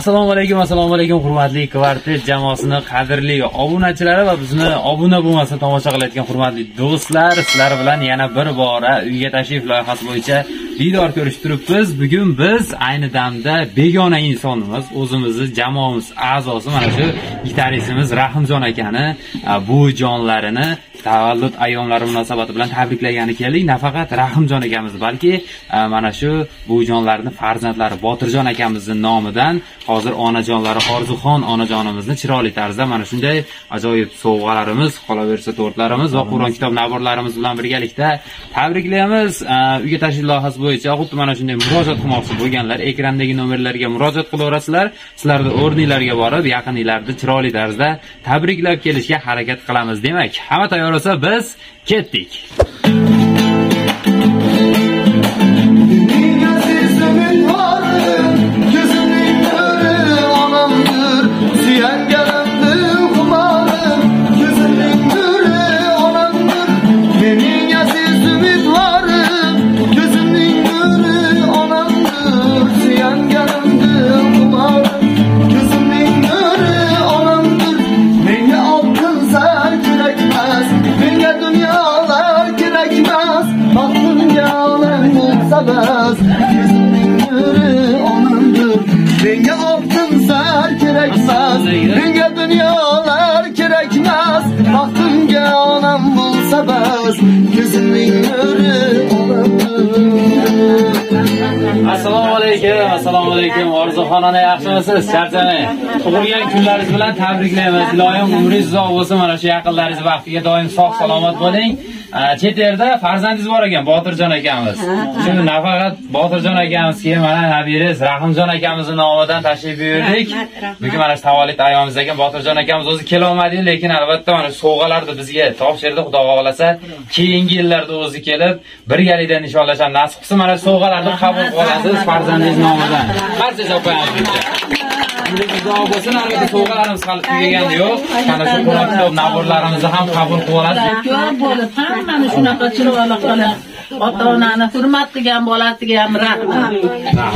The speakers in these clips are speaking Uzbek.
assalomu alaykum assalomu alaykum hurmatli kvartet jamoasini qadrli obunachilari va bizni obuna bo'lmasa tomosha qilayotgan hurmatli do'stlar sizlar bilan yana bir bora uyga tashrif loyihasi bo'yicha diydor ko'rishib turibmiz. Bugun biz ayni damda begona insonimiz o'zimizni jamoamiz a'zosi mana shu gitaristimiz rahimjon akani buvijonlarini tavallud ayyomlari munosabati bilan tabriklagani keldik. Nafaqat rahimjon akamiz balki mana shu buvijonlarni farzandlari botirjon akamizni nomidan hozir onajonlari orzuxon onajonimizni chiroyli tarzda mana shunday ajoyib sovg'alarimiz qolaversa tortlarimiz va qur'on kitob naborlarimiz bilan birgalikda tabriklaymiz. Uyga tashrif loyihasi bo'yicha xuddi mana shunday murojaat qilmoqchi bo'lganlar ekrandagi nomerlarga murojaat qilaverasizlar sizlarni o'rninglarga borib yaqininglarni chiroyli tarzda tabriklab kelishga harakat qilamiz demak. Hamma tayyor bo'lsa biz ketdik. Assalomu alaykum assalomu alaykum orzuxon ona yaxshimisiz charchamang tug'ilgan kunlaringiz bilan tabriklaymiz. Iloyim umringiz uzoq bo'lsin mana shu yaqinlaringiz baxtiga doim sog' salomat bo'ling. Chet yerda farzandingiz bor ekan botirjon akamiz. Shu nafaqat botirjon akamiz keyin mana nabirangiz rahimjon akamizni nomidan tashrif buyurdik. Bugun mana shu tavallud ayyomimiz ekan botirjon akamiz o'zi kelolmadi lekin albatta mana shu sovg'alarni bizga topshirdi xudo xohlasa keyingi yillarda o'zi kelib birgalikda nishonlashani nasib qilsin mana shu sovg'alarni qabul qilib olasiz farzandingiz nomidan barcha opamiz umringiz uzoq bo'lsin albatta sovg'alarimiz hali tugagani yo'q mana shu qur'on kitob naborlarimizni ham qabul qilib olasiz. Ko'p bo'lib hammani shunaqa chiroyli qilib ota onani hurmat qilgan bolasiga ham rahmat.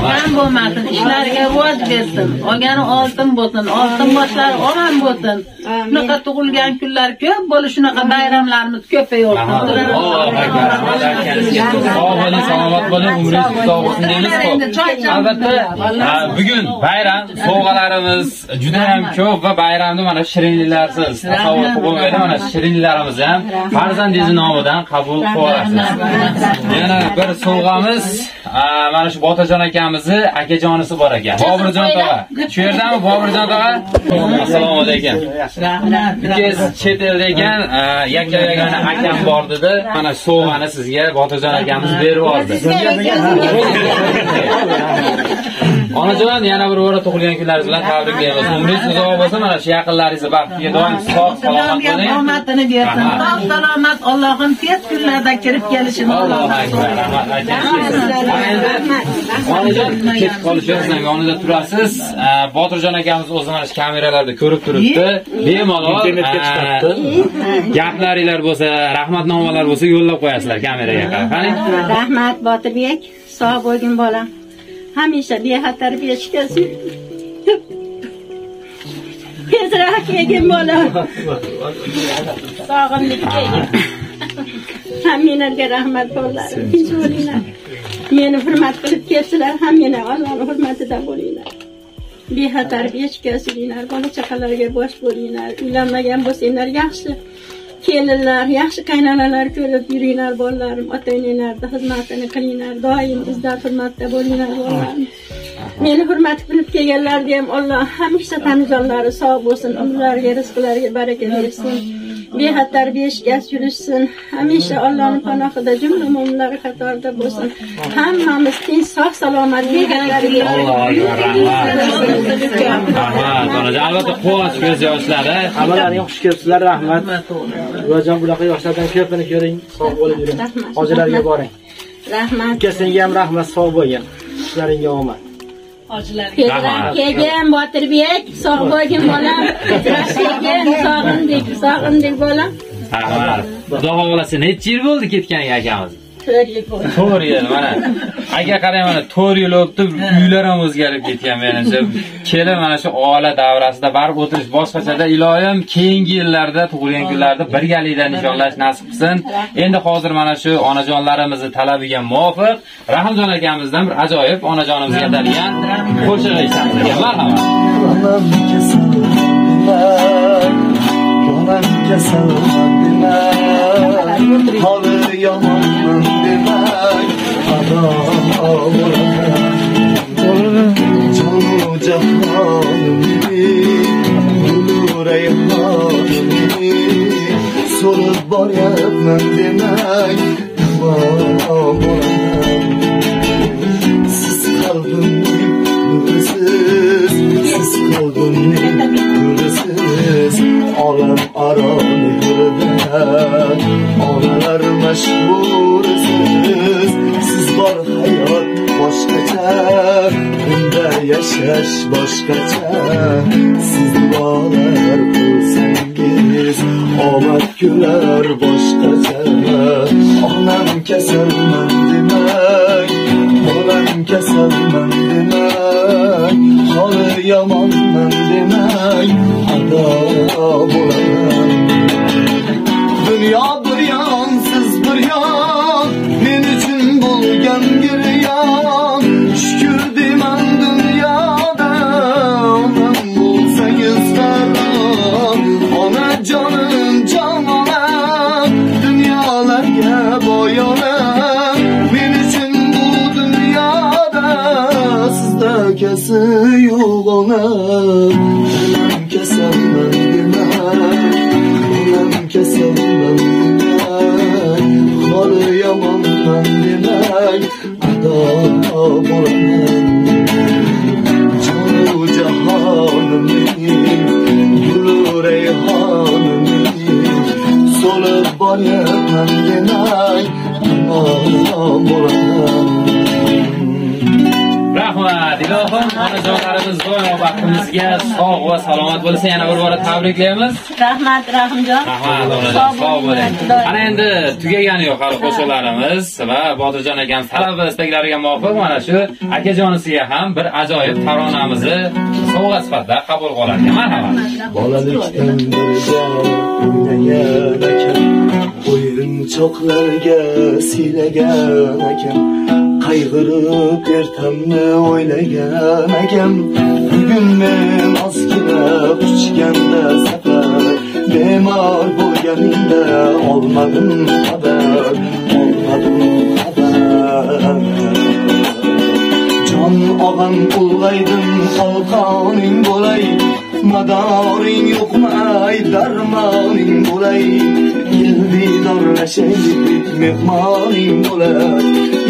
Kam bo'lmasin ishlariga rivoj bersin. Olgani oltin bo'lsin oltin boshlari omon bo'lsin. Shunaqa tug'ilgan kunlar ko'p bo'lib shunaqa bayramlarimiz ko'payaversin sog' bo'ling salomat bo'ling. Umringiz uzoq bo'lsin. Deymiz albatta bugun bayram sovg'alarimiz juda ham ko'p va bayramni mana shirinliklarsiz tasavvur qilib bo'lmaydi. Mana shirinliklarimizni ham farzandingizni nomidan qabul qilib olasiz yana bir sovg'amiz. Mana shu botirjon akamizni akajonisi bor ekan. Bobirjon tog'a. shu yerdami bobirjon tog'a? Assalomu alaykum. Ukangiz chet elda ekan. Yakka yagona akam bor dedi. Mana shu sovg'ani sizga botirjon akamiz berib yubordi onajon yana bir bora tug'ilgan kunlaringiz bilan tabriklaymiz umringiz uzoq bo'lsin mana shu yaqinlaringizni baxtiga doim sog' salomat bo'ling. omadini bersin. Sog' salomat allohim tez kunlarda kirib kelishini rahmat. Onajon ketib qolishingiz yonida turasiz. Botirjon akamiz o'zi mana shu kameralarda ko'rib turibdi. Bemalol gaplaringlar bo'lsa rahmatnomalar bo'lsa yo'llab qo'yasizlar kameraga qani? Rahmat botirbek. Sog' bo'lgin bolam hamisha bexatar beshikasi tezroq kelgin bolam sog'inlikka hammanglarga rahmat bolalar. Tinch bo'linglar. Meni hurmat qilib keldilar hammanglar allohni hurmatida bo'linglar. Bexatar bo'linglar bola chaqalarga bosh bo'linglar. Uylanmagan bo'lsanglar yaxshi kelinlar yaxshi qaynonalar ko'rib yuringlar bolalarim ota onanglarni xizmatini qilinglar doim izzat hurmatda bo'linglar bolalarim. Meni hurmat qilib kelganlarni ham alloh hamisha tanijonlari sog' bo'lsin umrlariga rizqlariga baraka bersin. Bexatar beshikasi yurishsin hamisha allohni panohida jumla mo'minlari qatorida bo'lsin. Hammamiz tinch sog' salomat rahmat. Albatta quvonch ko'z yoshlari. Hammalaring xush kelibsizlar rahmat. Buvajon bunaqa yoshlardan ko'pini ko'ring sog' bo'lib yuring. Hojilarga boring. Rahmat. Ukasingga ham rahmat sog' bo'lgin. Ishlaringga omad kelgin botirbek sog' bo'lgin bolam. Tezroq kelgin sog'indik sog'indik bolam. Rahmat. Xudo xohlasa necha yil bo'ldi ketganiga akamiz to'rt yil bo'ldi. To'rt yil mana. Aka qarang mana to'rt yil o'tdi uylar ham o'zgarib ketgan menimcha kelin mana shu oila davrasida baribir o'tirish boshqachada iloyim keyingi yillarda tug'ilgan kunlarda birgalikda nishonlash nasib qilsin. Endi hozir mana shu onajonlarimizni talabiga muvofiq rahimjon akamizdan bir ajoyib onajonimizga atalgan qo'shiq aytamiz. Ekan marhamat Anam demek Halı yamanım demek Adam ağlamak Canı cahanım Gülü reyhanım var yapmam demek Tamam Siz kaldım Siz kaldım Siz kaldım Alam aram yürüdüm. Mehrida Onalar mashhurisiz Siz bor hayot boshqacha Bunda yashash boshqacha Siz duolar qilsangiz Omad kular boshqacha Onam kasalman for another. Baxtimizga sog' va salomat bo'lsa yana bir bora tabriklaymiz. Rahmat rahimjon. Rahmat onajon sog' bo'ling. Ana endi tugagani yo'q hali qo'shiqlarimiz va botirjon akam talab va istaklariga muvofiq. Mana shu akajonisiga ham bir ajoyib taronamizni sovg'a sifatida qabul qilarkan marhamat. Bolalikdan o'ynagan akam O'yinchoqlarga siylagan akam. Qayg'irib ertamni o'ylagan akam Bugun men ozgina uchganda safar Bemor bo'lganingda olmadim xabar Olmadim xabar Jon og'am ulg'aydim qalqoning bo'lay madoring yo'qmay darmoning bo'lay el didorlashaylik mehmoning bo'lar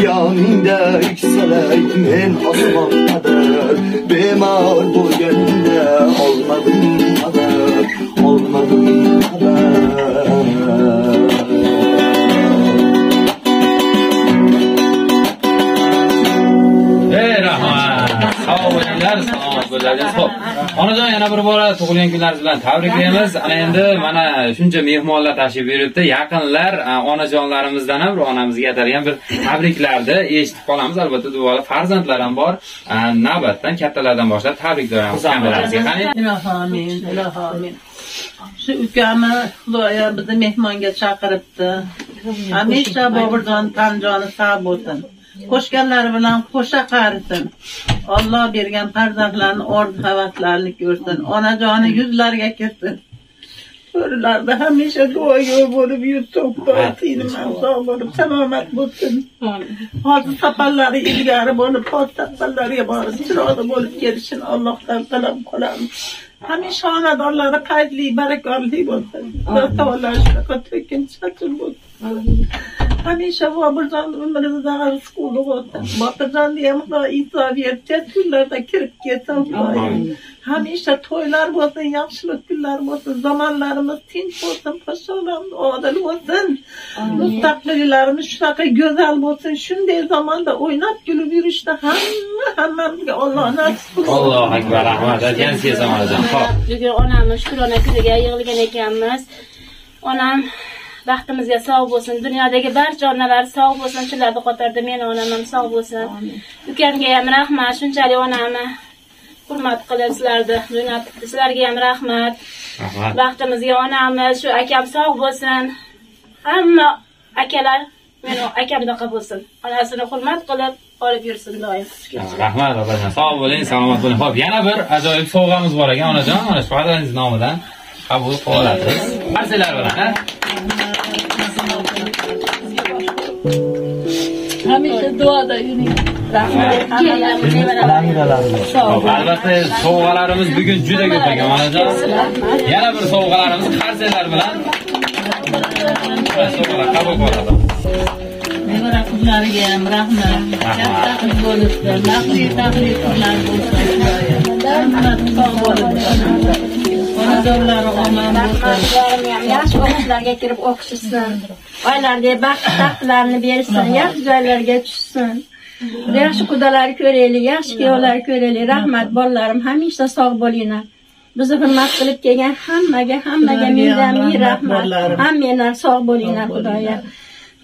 yoningda yuksalay men osmon qadar bemor bo'lganingda olmadim xabar bo'linglar ho'p. Onajon yana bir bora tug'ilgan kunlaringiz bilan tabriklaymiz ana endi mana shuncha mehmonlar tashrif buyuribdi. Yaqinlar onajonlarimizdan ham bir onamizga atalgan bir tabriklarni eshitib qolamiz. Albatta duolar farzandlar ham bor. Navbatdan kattalardan boshlab tabrik beramiz kameralarga qani ilohi amin. Ilohi amin shu ukani xudoyo bizni mehmonga chaqiribdi. Hamisha boburjon tanjoni sog' bo'lsin qo'shganlari bilan qo'sha qarisin. Olloh bergan farzandlarni orzu havaslarni ko'rsin. Onajoni yuzlariga kirsin. Bo'rilarda hamisha duoga bo'lib yursin sog' bo'lib salomat bo'lsin. Hozir safarlari ilgari bo'lib hozir safarlariga borib chiroyli bo'lib kelishini allohdan tilab qolamiz hamisha xonadonlari qaydli barakorli bo'lsin. To'kin sachin bo'lsin hamisha boburjon umrida bo'lsin botirjonni ham xudo iso berib tez kunlarda kirib ketsin. Xudoyo hamisha to'ylar bo'lsin yaxshilik kunlar bo'lsin zamonlarimiz tinch bo'lsin podsholarimiz odil bo'lsin. Mustaqillarimiz shunaqa go'zal bo'lsin. Shunday zamonda o'ynab kulib yurishni hamma hammamizga olloh nasib qilsin. Allohu akbar rahmat. Aytganingiz kelsin onajon ho'p. Bugun onamni shukrona kuniga yig'ilgan ekanmiz. Onam baxtimizga sog' bo'lsin. Dunyodagi barcha onalar sog' bo'lsin. Shularni qatorida meni onam ham sog' bo'lsin. Ukamga ham rahmat. Shunchalik onamni hurmat qilib sizlarni jo'natibdi sizlarga ham rahmat. Baxtimizga onamiz shu akam sog' bo'lsin. Hamma akalar meni akamdaqa bo'lsin. Onasini hurmat qilib olib yursin doim. Rahmat opajon sog' bo'ling salomat bo'ling. Ho'p yana bir ajoyib sovg'amiz bor ekan onajon. Mana shu farzandingiz nomidan qabul qilib olasiz barchalar bilan duoda yuring albatta sovg'alarimiz bugun juda ko'p ekan onajon. Yana bir sovg'alarimiz qarsalar bilan. Qabul qilib nevara qizlariga ham rahmat. Katta qiz bo'libdi. Baxtli taxtli qizlar bo'lsin hammasi sog' bo'lib xonadonlari omon bo'lsin o'qishlarga kirib o'qishsin. Oilarga baxt taxtlarni bersin. Yaxshi joylarga tushsin. Yaxshi qudalar ko'raylik yaxshi kuyovlar ko'raylik. Rahmat bolalarim. Hamisha sog' bo'linglar. Bizni hurmat qilib kelgan hammaga hammaga mingdan ming rahmat hammanglar sog' bo'linglar xudoya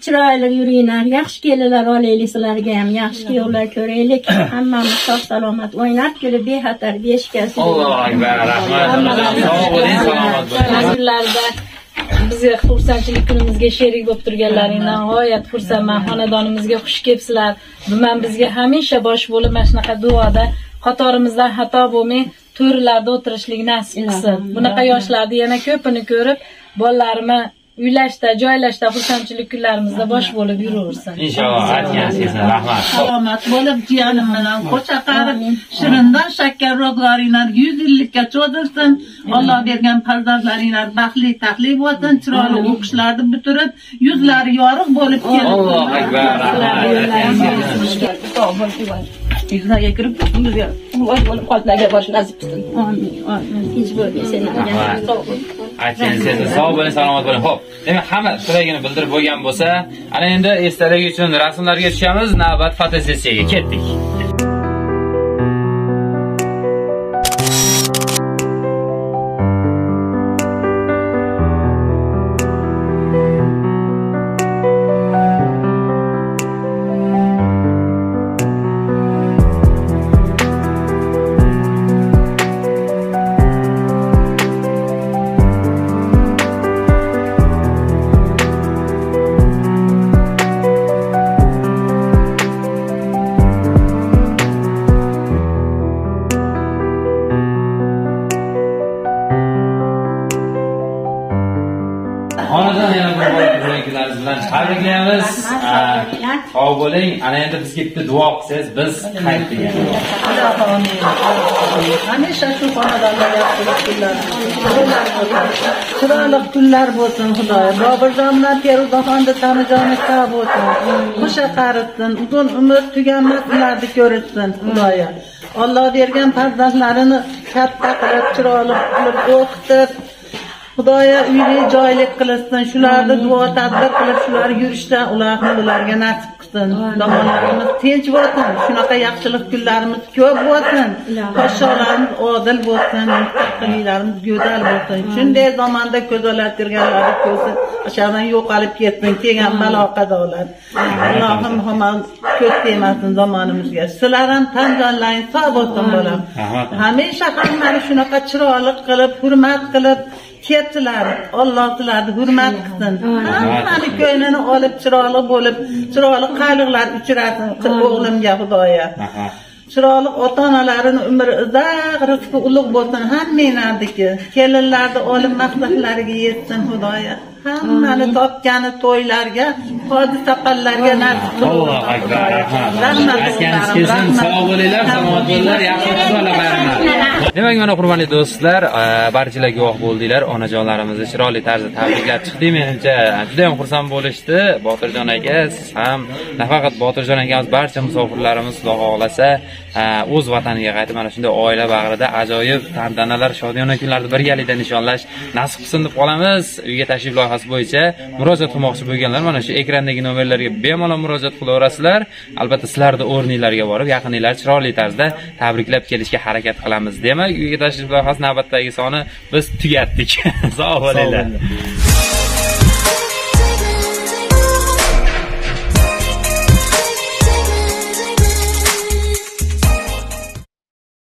chiroyli yuringlar yaxshi kelinlar olaylik sizlarga ham. Yaxshi kuyovlar ko'raylik. Hammamiz sog' salomat o'ynab kulib bexatar beshikasi allohu akbar rahmat. Sog' bo'ling salomat bo'ling bizga xursandchilik kunimizga sherik bo'lib turganlaringdan g'oyat xursandman. Xonadonimizga xush kelibsizlar. Buman bizga hamisha bosh bo'lib mana shunaqa duoda qatorimizdan xato bo'lmay to'rlarda o'tirishlik nasib qilsin. Bunaqa yoshlarni yana ko'pini ko'rib bolalarimni uylashda joylashda xursandchilik kunlarimizda bosh bo'lib yuraversin. Inshaalloh aytganingiz rahmat. Salomat bo'lib jiyanim bilan qo'sha qarib shirindan shakkar ro'zg'oringlar yuz yillikka cho'zilsin. Olloh bergan farzandlaringlar baxtli taxtli bo'lsin. Chiroyli o'qishlarni bitirib yuzlari yorug' bo'lib kelsin. Allohu akbar rahmat yuzlariga kirib bizga bosh bo'lib xotlarga bosh nasib qilsin amin amin. Hech bo'lmasa aytganingiz sog' bo'ling salomat bo'ling. Ho'p demak hamma tilagini bildirib bo'lgan bo'lsa ana endi esdalik uchun rasmlarga tushamiz. Navbat fotosessiyaga ketdik bo'ling ana endi bizga bitta duo qilsangiz biz qaytdik hamisha shu xonadonda kunlar chiroyli kunlar bo'lsin. Xudoyim bobirjon bilan feruzaxonni tanijoni sog' bo'lsin. Qo'sha qaritsin uzun umr tuganmas ularni ko'ritsin xudoyim olloh bergan farzandlarini katta qilib chiroyli qilib o'qitib xudoyo uyli joylik qilsin shularni duo tadbir qilib shular yurishda ularni ularga nasib qilsin. Zamonlarimiz tinch bo'lsin shunaqa yaxshilik kunlarimiz ko'p bo'lsin. Podsholarimiz odil bo'lsin mustaqilliklarimiz go'zal bo'lsin. Shunday zamonda ko'zalar kirganlari ko'zi o'shadan yo'qolib ketsin kelgan balo qazolar allohim hamon ko'z tegmasin zamonimizga. Sizlar ham tan jonlaring sog' bo'lsin bolam. Hamisha hammani shunaqa chiroyli qilib hurmat qilib ketdilar olloh sizlarni hurmat qilsin. Hammani ko'nglini olib chiroyli bo'lib chiroyli qariqlar uchrasin o'g'limga xudoya. Rahmat. chiroyli ota onalarini umri uzoq rizqi ulug' bo'lsin hammanglarniki kelinlarni olim maqsadlariga yetsin xudoya. Hammani topgani to'ylarga hodisaqallarga nasib allohu akbar. rahmat. Aytganingiz kelsin sog' bo'linglar salomat bo'linglar. Yaxshi o'qishlar bayramlar demak mana qurbonli do'stlar barchalar guvoh bo'ldinglar. Onajonlarimizni chiroyli tarzda tabriklab chiqdik menimcha juda ham xursand bo'lishdi. Botirjon aka siz ham nafaqat botirjon akamiz barcha musofirlarimiz xudo xohlasa o'z vataniga qaytib mana shunday oila bag'rida ajoyib tantanalar shodiyona kunlarni birgalikda nishonlash nasib qilsin deb qolamiz. Uyga tashrif loyihasi bo'yicha murojaat qilmoqchi bo'lganlar mana shu ekrandagi nomerlarga bemalol murojaat qilaverasizlar. Albatta sizlarni o'rninglarga borib yaqininglar chiroyli tarzda tabriklab kelishga harakat qilamiz demak uyga tashrif loyihasi navbatdagi soni biz tugatdik. Sog' bo'linglar.